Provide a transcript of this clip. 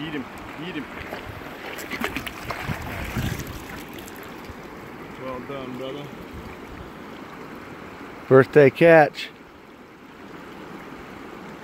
Eat him. Eat him. Well done, brother. Birthday catch.